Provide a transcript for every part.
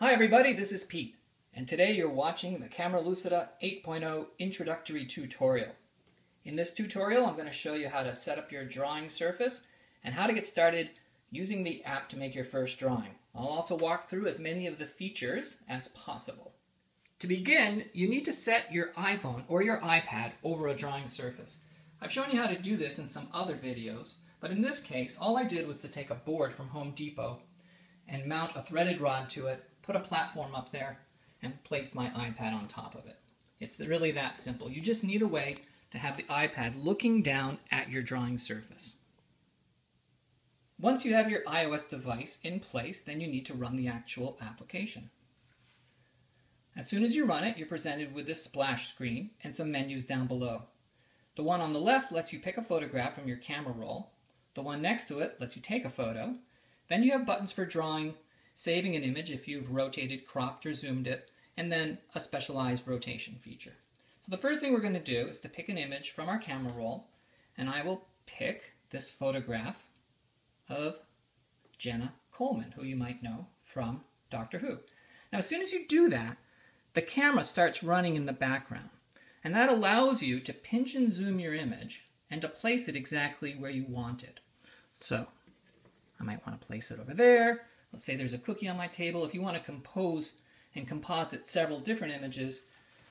Hi everybody, this is Pete, and today you're watching the Camera Lucida 8.0 introductory tutorial. In this tutorial, I'm going to show you how to set up your drawing surface and how to get started using the app to make your first drawing. I'll also walk through as many of the features as possible. To begin, you need to set your iPhone or your iPad over a drawing surface. I've shown you how to do this in some other videos, but in this case, all I did was to take a board from Home Depot and mount a threaded rod to it put a platform up there, and place my iPad on top of it. It's really that simple. You just need a way to have the iPad looking down at your drawing surface. Once you have your iOS device in place, then you need to run the actual application. As soon as you run it, you're presented with this splash screen and some menus down below. The one on the left lets you pick a photograph from your camera roll. The one next to it lets you take a photo. Then you have buttons for drawing saving an image if you've rotated, cropped, or zoomed it, and then a specialized rotation feature. So the first thing we're going to do is to pick an image from our camera roll, and I will pick this photograph of Jenna Coleman, who you might know from Doctor Who. Now, as soon as you do that, the camera starts running in the background, and that allows you to pinch and zoom your image and to place it exactly where you want it. So, I might want to place it over there, Let's say there's a cookie on my table. If you want to compose and composite several different images,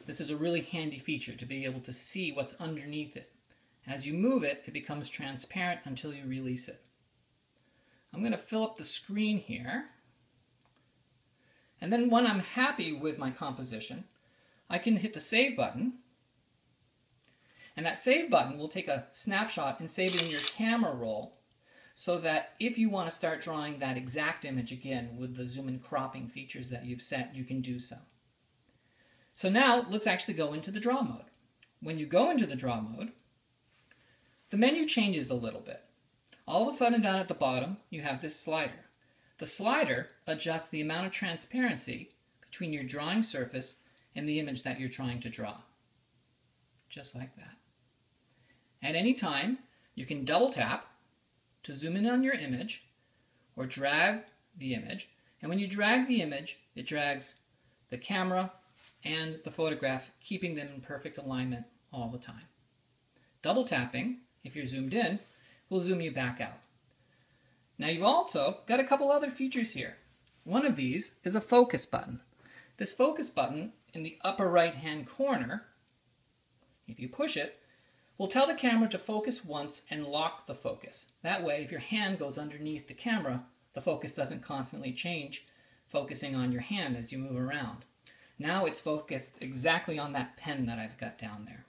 this is a really handy feature to be able to see what's underneath it. As you move it, it becomes transparent until you release it. I'm going to fill up the screen here. And then when I'm happy with my composition, I can hit the Save button. And that Save button will take a snapshot and save it in your camera roll so that if you want to start drawing that exact image again with the zoom and cropping features that you've set, you can do so. So now let's actually go into the draw mode. When you go into the draw mode, the menu changes a little bit. All of a sudden down at the bottom, you have this slider. The slider adjusts the amount of transparency between your drawing surface and the image that you're trying to draw. Just like that. At any time, you can double tap to zoom in on your image or drag the image. And when you drag the image, it drags the camera and the photograph, keeping them in perfect alignment all the time. Double tapping, if you're zoomed in, will zoom you back out. Now you've also got a couple other features here. One of these is a focus button. This focus button in the upper right hand corner, if you push it, We'll tell the camera to focus once and lock the focus. That way, if your hand goes underneath the camera, the focus doesn't constantly change, focusing on your hand as you move around. Now it's focused exactly on that pen that I've got down there.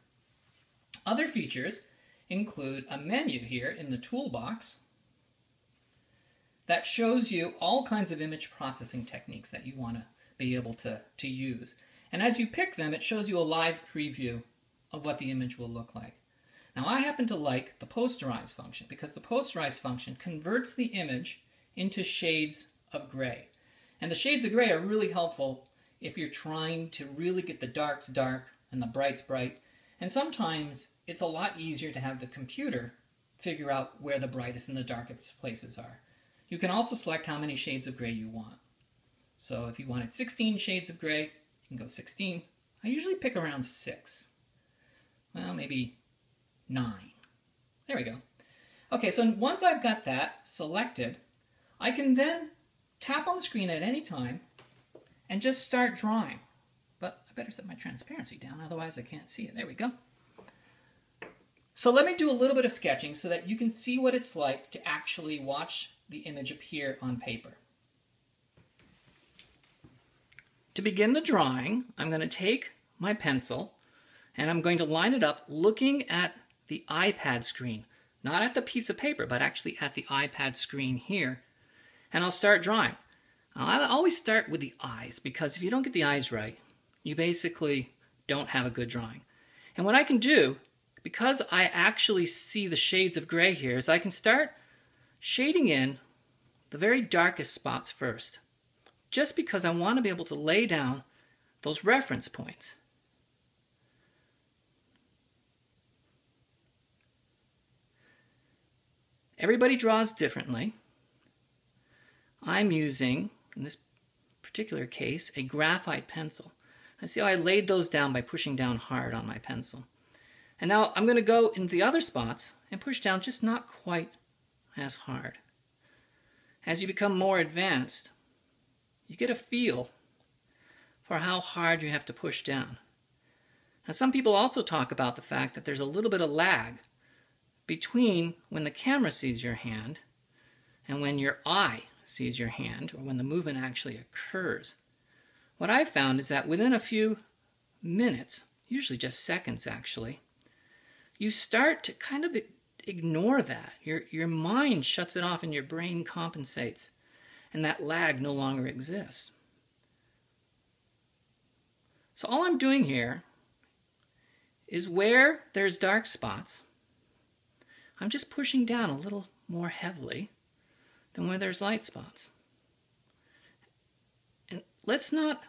Other features include a menu here in the toolbox that shows you all kinds of image processing techniques that you want to be able to, to use. And as you pick them, it shows you a live preview of what the image will look like. Now I happen to like the posterize function because the posterize function converts the image into shades of gray. And the shades of gray are really helpful if you're trying to really get the darks dark and the brights bright. And sometimes it's a lot easier to have the computer figure out where the brightest and the darkest places are. You can also select how many shades of gray you want. So if you wanted 16 shades of gray, you can go 16. I usually pick around 6. Well, maybe nine. There we go. Okay, so once I've got that selected, I can then tap on the screen at any time and just start drawing. But I better set my transparency down, otherwise I can't see it. There we go. So let me do a little bit of sketching so that you can see what it's like to actually watch the image appear on paper. To begin the drawing, I'm going to take my pencil and I'm going to line it up looking at the iPad screen. Not at the piece of paper, but actually at the iPad screen here. And I'll start drawing. I always start with the eyes because if you don't get the eyes right, you basically don't have a good drawing. And what I can do, because I actually see the shades of gray here, is I can start shading in the very darkest spots first. Just because I want to be able to lay down those reference points. Everybody draws differently. I'm using, in this particular case, a graphite pencil. I see how I laid those down by pushing down hard on my pencil. And now I'm going to go into the other spots and push down just not quite as hard. As you become more advanced, you get a feel for how hard you have to push down. Now some people also talk about the fact that there's a little bit of lag between when the camera sees your hand and when your eye sees your hand or when the movement actually occurs. What I've found is that within a few minutes, usually just seconds actually, you start to kind of ignore that. Your, your mind shuts it off and your brain compensates, and that lag no longer exists. So all I'm doing here is where there's dark spots, I'm just pushing down a little more heavily than where there's light spots. And let's not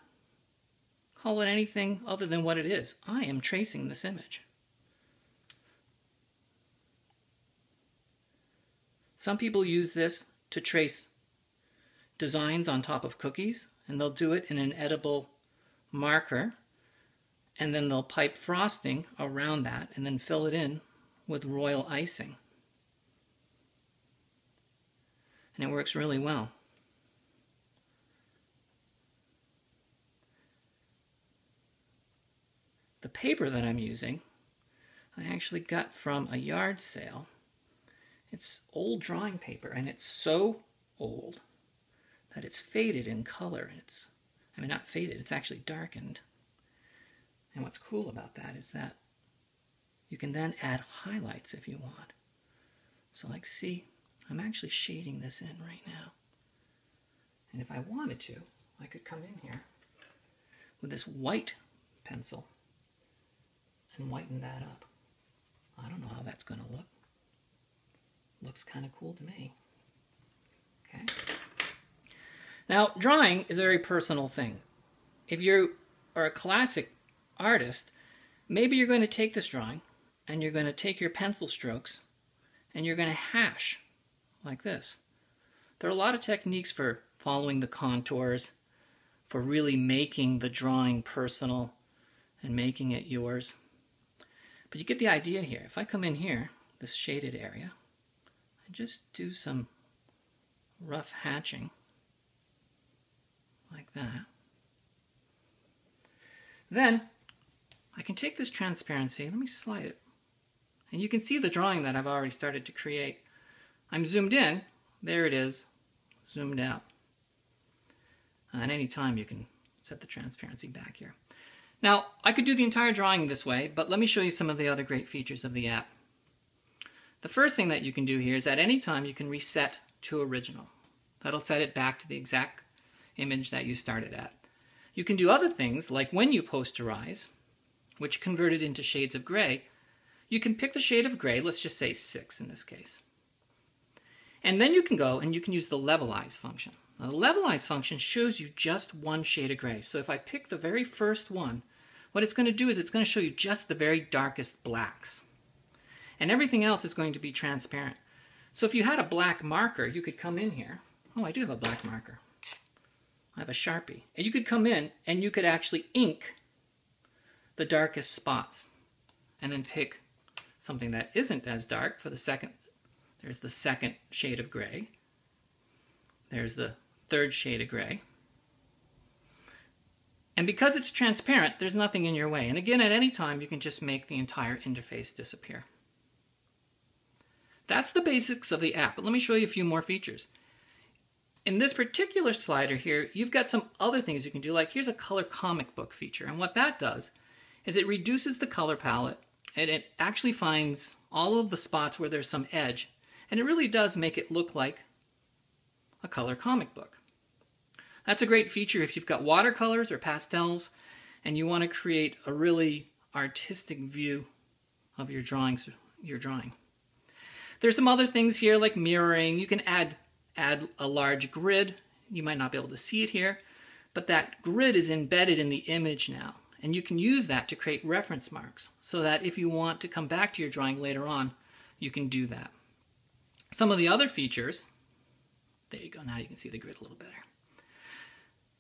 call it anything other than what it is. I am tracing this image. Some people use this to trace designs on top of cookies, and they'll do it in an edible marker, and then they'll pipe frosting around that and then fill it in with royal icing. And it works really well. The paper that I'm using, I actually got from a yard sale. It's old drawing paper, and it's so old that it's faded in color. And it's, I mean, not faded, it's actually darkened. And what's cool about that is that you can then add highlights if you want. So like see, I'm actually shading this in right now. And if I wanted to, I could come in here with this white pencil and whiten that up. I don't know how that's going to look. Looks kind of cool to me. Okay. Now, drawing is a very personal thing. If you are a classic artist, maybe you're going to take this drawing and you're going to take your pencil strokes and you're going to hash like this. There are a lot of techniques for following the contours, for really making the drawing personal and making it yours. But you get the idea here. If I come in here, this shaded area, I just do some rough hatching like that. Then I can take this transparency, let me slide it and you can see the drawing that I've already started to create. I'm zoomed in. There it is, zoomed out. Uh, at any time, you can set the transparency back here. Now, I could do the entire drawing this way, but let me show you some of the other great features of the app. The first thing that you can do here is at any time you can reset to original. That'll set it back to the exact image that you started at. You can do other things like when you posterize, which convert it into shades of gray, you can pick the shade of gray, let's just say 6 in this case. And then you can go and you can use the levelize function. Now the levelize function shows you just one shade of gray. So if I pick the very first one, what it's going to do is it's going to show you just the very darkest blacks. And everything else is going to be transparent. So if you had a black marker, you could come in here. Oh, I do have a black marker. I have a Sharpie. And you could come in and you could actually ink the darkest spots and then pick something that isn't as dark for the second. There's the second shade of gray. There's the third shade of gray. And because it's transparent, there's nothing in your way. And again, at any time, you can just make the entire interface disappear. That's the basics of the app, but let me show you a few more features. In this particular slider here, you've got some other things you can do, like here's a color comic book feature. And what that does is it reduces the color palette and it actually finds all of the spots where there's some edge and it really does make it look like a color comic book. That's a great feature if you've got watercolors or pastels and you want to create a really artistic view of your drawings your drawing. There's some other things here like mirroring. You can add add a large grid. You might not be able to see it here, but that grid is embedded in the image now. And you can use that to create reference marks so that if you want to come back to your drawing later on, you can do that. Some of the other features, there you go, now you can see the grid a little better.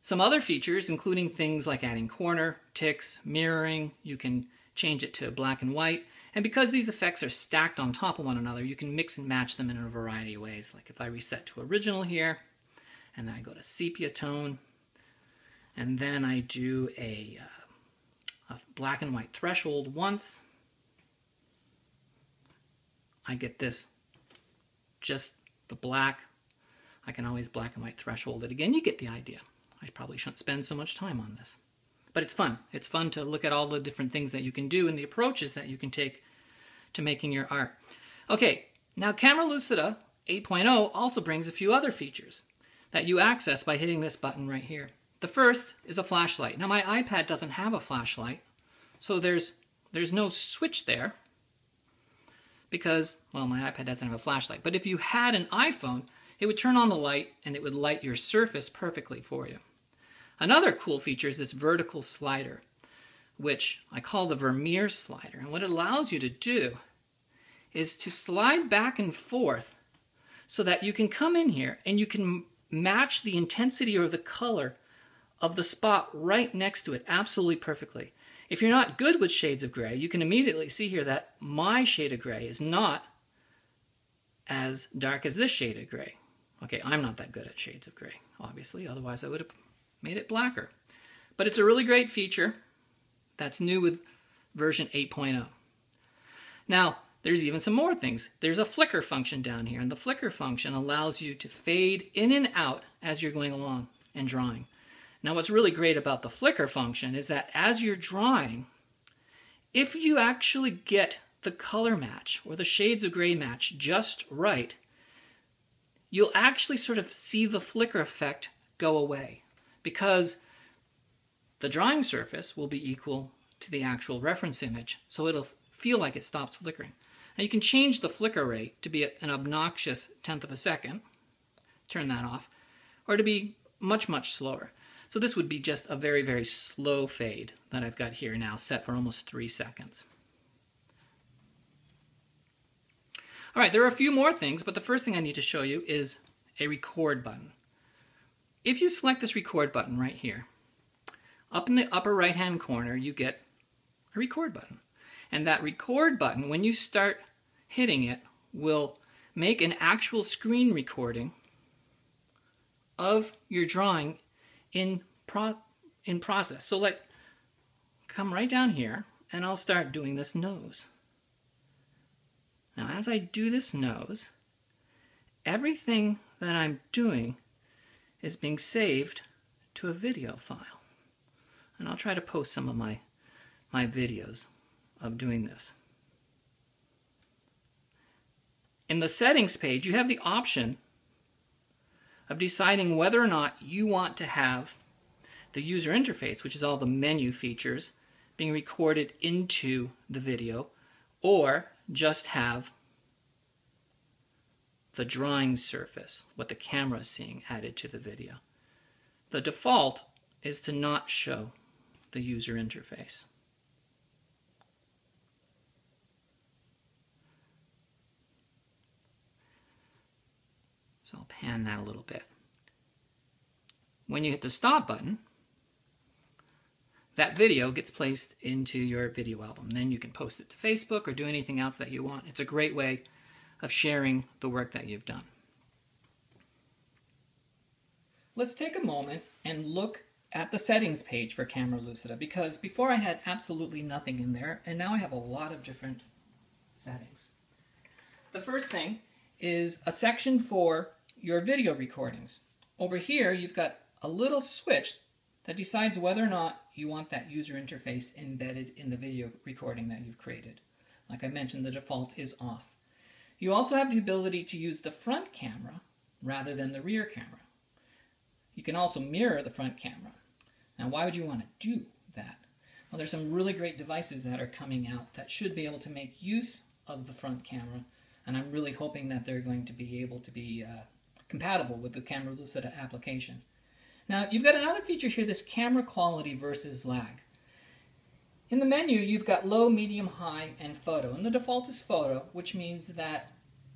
Some other features, including things like adding corner, ticks, mirroring, you can change it to black and white. And because these effects are stacked on top of one another, you can mix and match them in a variety of ways. Like if I reset to original here, and then I go to sepia tone, and then I do a, uh, a black and white threshold once, I get this just the black. I can always black and white threshold it again. You get the idea. I probably shouldn't spend so much time on this. But it's fun. It's fun to look at all the different things that you can do and the approaches that you can take to making your art. Okay, now Camera Lucida 8.0 also brings a few other features that you access by hitting this button right here. The first is a flashlight. Now my iPad doesn't have a flashlight, so there's there's no switch there because, well, my iPad doesn't have a flashlight. But if you had an iPhone, it would turn on the light and it would light your surface perfectly for you. Another cool feature is this vertical slider, which I call the Vermeer slider. And what it allows you to do is to slide back and forth so that you can come in here and you can match the intensity or the color of the spot right next to it absolutely perfectly. If you're not good with shades of gray, you can immediately see here that my shade of gray is not as dark as this shade of gray. Okay, I'm not that good at shades of gray, obviously, otherwise I would have made it blacker. But it's a really great feature that's new with version 8.0. Now, there's even some more things. There's a flicker function down here, and the flicker function allows you to fade in and out as you're going along and drawing. Now what's really great about the flicker function is that as you're drawing, if you actually get the color match or the shades of gray match just right, you'll actually sort of see the flicker effect go away because the drawing surface will be equal to the actual reference image, so it'll feel like it stops flickering. Now you can change the flicker rate to be an obnoxious tenth of a second, turn that off, or to be much, much slower. So this would be just a very, very slow fade that I've got here now set for almost three seconds. All right, there are a few more things, but the first thing I need to show you is a record button. If you select this record button right here, up in the upper right hand corner you get a record button. And that record button, when you start hitting it, will make an actual screen recording of your drawing in pro in process. So like come right down here and I'll start doing this nose. Now as I do this nose, everything that I'm doing is being saved to a video file. And I'll try to post some of my, my videos of doing this. In the settings page, you have the option of deciding whether or not you want to have the user interface, which is all the menu features, being recorded into the video, or just have the drawing surface, what the camera is seeing, added to the video. The default is to not show the user interface. So I'll pan that a little bit. When you hit the stop button, that video gets placed into your video album. Then you can post it to Facebook or do anything else that you want. It's a great way of sharing the work that you've done. Let's take a moment and look at the settings page for Camera Lucida because before I had absolutely nothing in there and now I have a lot of different settings. The first thing is a section for your video recordings. Over here, you've got a little switch that decides whether or not you want that user interface embedded in the video recording that you've created. Like I mentioned, the default is off. You also have the ability to use the front camera rather than the rear camera. You can also mirror the front camera. Now, why would you want to do that? Well, there's some really great devices that are coming out that should be able to make use of the front camera, and I'm really hoping that they're going to be able to be uh, compatible with the Camera Lucida application. Now, you've got another feature here, this camera quality versus lag. In the menu, you've got low, medium, high, and photo. And the default is photo, which means that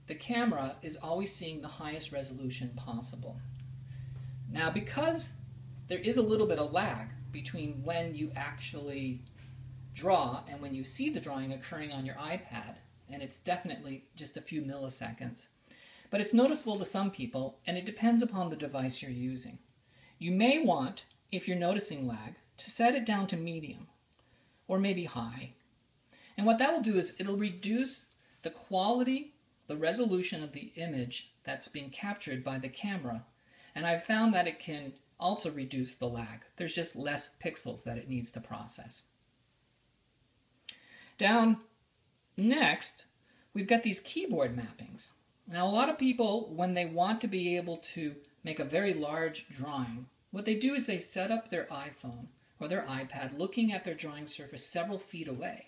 the camera is always seeing the highest resolution possible. Now, because there is a little bit of lag between when you actually draw and when you see the drawing occurring on your iPad, and it's definitely just a few milliseconds. But it's noticeable to some people, and it depends upon the device you're using. You may want, if you're noticing lag, to set it down to medium, or maybe high. And what that will do is it'll reduce the quality, the resolution of the image that's being captured by the camera. And I've found that it can also reduce the lag. There's just less pixels that it needs to process. Down next, we've got these keyboard mappings. Now, a lot of people, when they want to be able to make a very large drawing, what they do is they set up their iPhone or their iPad looking at their drawing surface several feet away.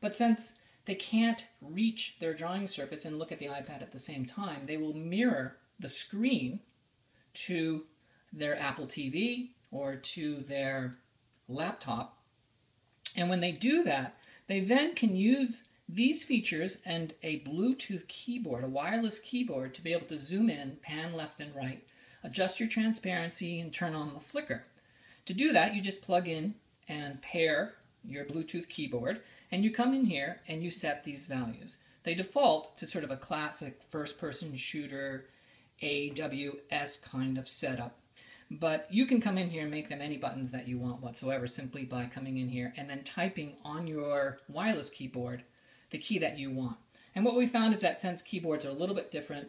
But since they can't reach their drawing surface and look at the iPad at the same time, they will mirror the screen to their Apple TV or to their laptop. And when they do that, they then can use these features and a Bluetooth keyboard, a wireless keyboard, to be able to zoom in, pan left and right, adjust your transparency, and turn on the flicker. To do that, you just plug in and pair your Bluetooth keyboard, and you come in here and you set these values. They default to sort of a classic first-person shooter AWS kind of setup. But you can come in here and make them any buttons that you want whatsoever simply by coming in here and then typing on your wireless keyboard the key that you want. And what we found is that since keyboards are a little bit different,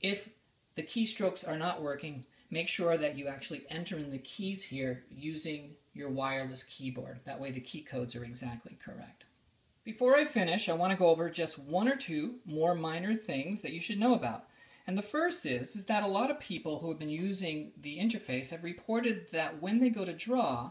if the keystrokes are not working, make sure that you actually enter in the keys here using your wireless keyboard. That way the key codes are exactly correct. Before I finish, I want to go over just one or two more minor things that you should know about. And the first is, is that a lot of people who have been using the interface have reported that when they go to draw,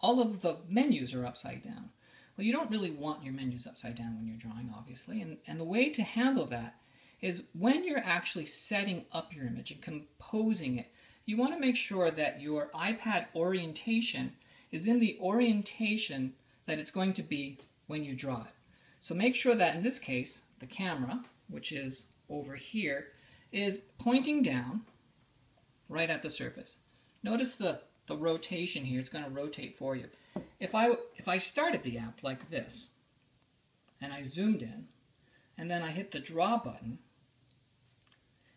all of the menus are upside down. Well, you don't really want your menus upside down when you're drawing, obviously. And, and the way to handle that is when you're actually setting up your image and composing it, you want to make sure that your iPad orientation is in the orientation that it's going to be when you draw it. So make sure that in this case, the camera, which is over here, is pointing down right at the surface. Notice the, the rotation here. It's going to rotate for you. If I, if I started the app like this, and I zoomed in, and then I hit the draw button,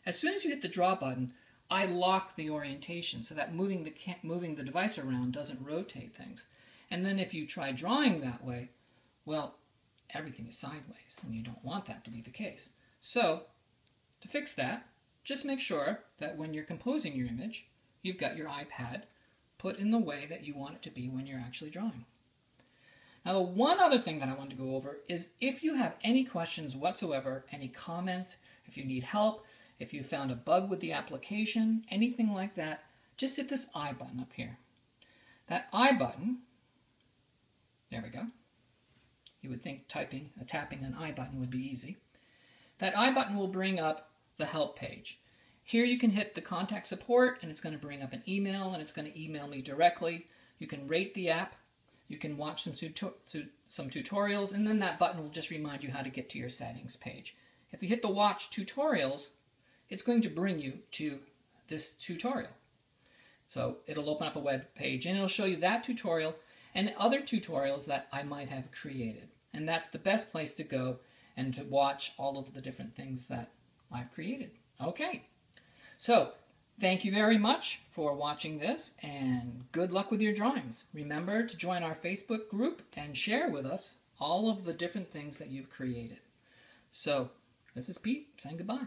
as soon as you hit the draw button, I lock the orientation so that moving the, moving the device around doesn't rotate things. And then if you try drawing that way, well, everything is sideways, and you don't want that to be the case. So to fix that, just make sure that when you're composing your image, you've got your iPad put in the way that you want it to be when you're actually drawing. Now, the one other thing that I want to go over is if you have any questions whatsoever, any comments, if you need help, if you found a bug with the application, anything like that, just hit this I button up here. That I button, there we go. You would think typing, uh, tapping an I button would be easy. That I button will bring up the help page. Here you can hit the contact support and it's going to bring up an email and it's going to email me directly. You can rate the app, you can watch some, some tutorials, and then that button will just remind you how to get to your settings page. If you hit the watch tutorials, it's going to bring you to this tutorial. So it'll open up a web page and it'll show you that tutorial and other tutorials that I might have created. And that's the best place to go and to watch all of the different things that I've created. Okay, so thank you very much for watching this and good luck with your drawings. Remember to join our Facebook group and share with us all of the different things that you've created. So this is Pete saying goodbye.